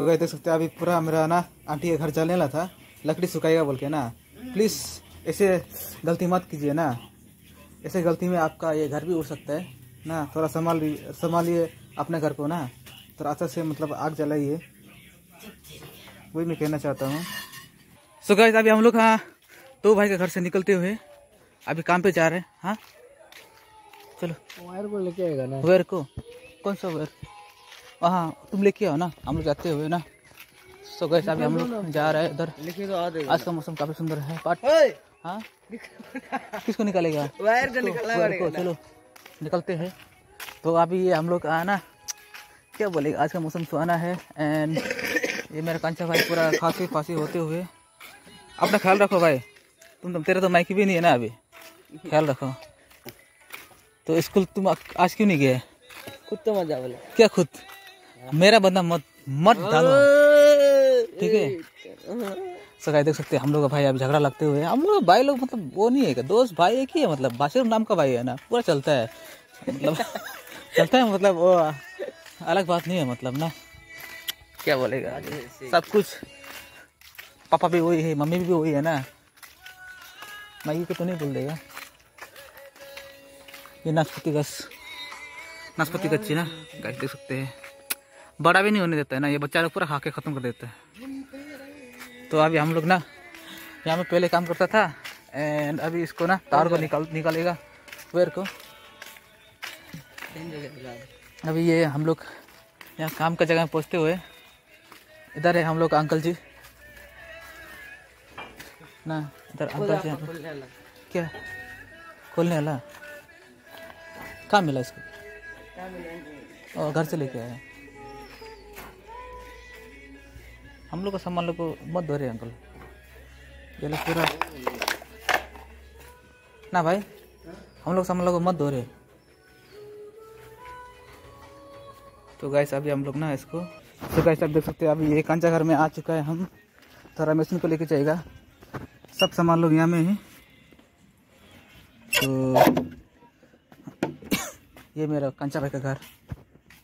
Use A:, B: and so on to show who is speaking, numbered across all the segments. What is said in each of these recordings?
A: तो देख सकते हैं अभी पूरा मेरा ना आंटी के घर चलने लगा था। लकड़ी सुखाएगा बोल के ना। प्लीज़ ऐसे गलती मत कीजिए ना। ऐसे गलती में आपका ये घर भी उड़ सकता है ना। थोड़ा संभाल संभालिए अपने घर को ना। थोड़ा अच्छा से मतलब आग जलाइए। वही मैं कहना चाहता हूँ। सो गाइस अभी हम लोग हाँ दो भाई के घर से निकलते हुए अभी काम पे जा रहे हैं। हाँ? चलो।
B: वायर को लेके आएगा ना?
A: वेयर को? कौन सा वेयर हाँ तुम लेके आओ ना हम लोग जाते हुए ना। सो गए अभी हम लोग जा रहे हैं उधर
B: लेके तो
A: आज का मौसम काफ़ी सुंदर है हाँ? किसको निकालेगा?
B: वायर को
A: तो चलो निकलते हैं। तो अभी हम लोग आना क्या बोलेगा आज का मौसम सुहाना है एंड ये मेरा कंचा भाई पूरा खांसी फांसी होते हुए। अपना ख्याल रखो भाई तुम तुम तेरा तो माइक भी नहीं है ना अभी। ख्याल रखो। तो स्कूल तुम आज क्यों नहीं गए?
B: खुद तो मज़ा बोले।
A: क्या खुद? मेरा बंदा मत मत डालो। ठीक है? सो गाइस देख सकते हैं हम लोग का भाई अभी झगड़ा लगते हुए हम लोग भाई लोग मतलब वो नहीं है दोस्त भाई एक ही है मतलब बाशिर नाम का भाई है ना? पूरा चलता है। मतलब चलता है मतलब वो अलग बात नहीं है मतलब ना? क्या बोलेगा? सब कुछ। पापा भी वही है मम्मी भी वही है ना? मैगी को तो नहीं बोल देगा। ये नाशपति गस नाशपति कच्ची ना गाइस देख सकते हैं। बड़ा भी नहीं होने देता है ना, ये बच्चा लोग पूरा खा के ख़त्म कर देता है। तो अभी हम लोग ना, यहाँ में पहले काम करता था एंड अभी इसको ना तार को निकाल, निकालेगा वेयर को। अभी ये हम लोग यहाँ काम का जगह में पहुँचते हुए, इधर है हम लोग अंकल जी। ना, इधर अंकल जी क्या? खोलने वाला? कहाँ मिला इसको? घर से लेके आया। हम लोग का सामान लोग को मत धो रहे अंकल। ये लोग पूरा। ना भाई, हम लोग सामान लोग को मत धो रहे तो गैस अभी हम लोग ना इसको तो गैस आप देख सकते हैं, अभी ये कांचा घर में आ चुका है हम। थोड़ा मशीन को लेके जाएगा। सब सामान लोग यहाँ में है। तो ये मेरा कंचा भाई का घर।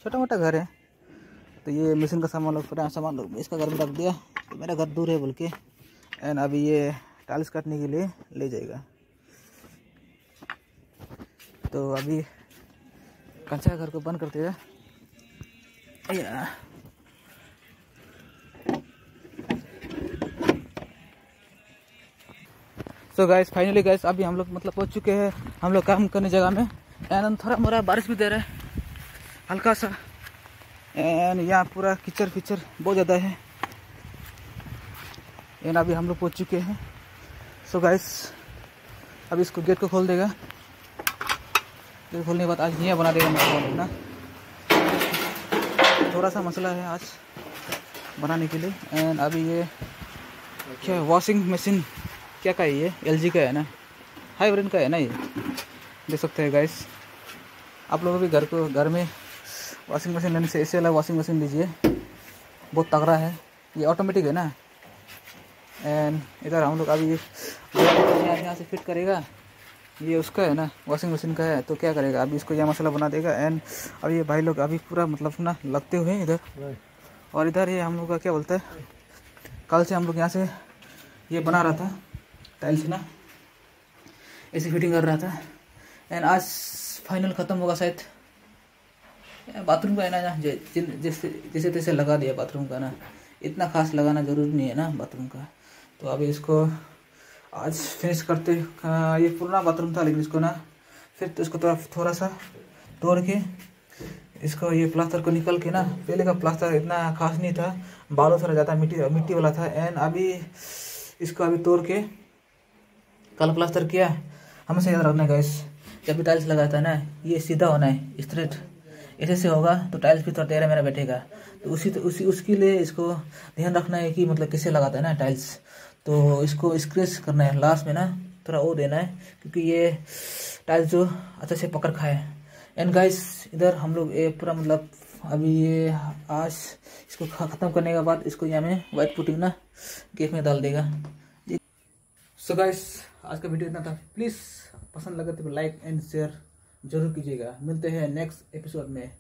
A: छोटा मोटा घर है। तो ये मशीन का सामान लोग पूरा सामान लोग इसका घर में रख दिया। तो मेरा घर दूर है बोल के एंड अभी ये टाइल्स काटने के लिए ले जाएगा। तो अभी कंचा घर को बंद करते हैं। सो गाइस फाइनली गाइस अभी हम लोग मतलब पहुँच चुके हैं हम लोग काम करने जगह में। एंड थोड़ा मोरा बारिश भी दे रहा है। हल्का सा। एंड यहाँ पूरा कीचड़ फिचर बहुत ज़्यादा है। एंड अभी हम लोग पहुँच चुके हैं। सो गाइस अब इसको गेट को खोल देगा। गेट खोलने के बाद आज यहाँ बना देगा मसाला लोग ना थोड़ा सा मसला है आज बनाने के लिए। एंड अभी ये क्या वॉशिंग मशीन क्या का है ये? एलजी का है ना? हाई ब्रेन का है ना ये? देख सकते हैं गाइस आप लोग भी घर को, घर में वॉशिंग मशीन लेने से ऐसे वाला वॉशिंग मशीन लीजिए। बहुत तगड़ा है। ये ऑटोमेटिक है ना? एंड इधर हम लोग अभी यहाँ यहाँ से फिट करेगा। ये उसका है ना? वॉशिंग मशीन का है। तो क्या करेगा? अभी इसको यह मसाला बना देगा। एंड अब ये भाई लोग अभी पूरा मतलब ना लगते हुए इधर। और इधर ये हम लोग का क्या बोलता है? कल से हम लोग यहाँ से ये बना रहा था। टाइल्स ना। ऐसे फिटिंग कर रहा था। एंड आज फाइनल ख़त्म होगा शायद। बाथरूम का है ना जैसे जैसे तैसे लगा दिया बाथरूम का ना, इतना खास लगाना ज़रूरी नहीं है ना बाथरूम का। तो अभी इसको आज फिनिश करते ये पुराना बाथरूम था, लेकिन इसको ना फिर तो इसको थोड़ा थोड़ा सा तोड़ के इसको ये प्लास्टर को निकल के ना, पहले का प्लास्टर इतना खास नहीं था, बालू थोड़ा ज़्यादा मिट्टी मिट्टी वाला था। एंड अभी इसको अभी तोड़ के कल प्लास्टर किया। हमेशा याद रखना गाइस जब भी टाइल्स लगाता है ना, ये सीधा होना है स्ट्रेट ऐसे से होगा तो टाइल्स भी थोड़ा तेरा मेरा बैठेगा। तो उसी तो उसी, उसके लिए इसको ध्यान रखना है कि मतलब कैसे लगाता है ना टाइल्स तो इसको स्क्रेच करना है लास्ट में ना थोड़ा वो देना है, क्योंकि ये टाइल्स जो अच्छे से पकड़ खाए एंड गाइस इधर हम लोग ये पूरा मतलब अभी ये आज इसको खत्म करने के बाद इसको यहाँ में वाइट पुटिंग ना केक में डाल देगा। सो गाइस आज का वीडियो इतना था। प्लीज़ पसंद लगे तो लाइक एंड शेयर ज़रूर कीजिएगा। मिलते हैं नेक्स्ट एपिसोड में।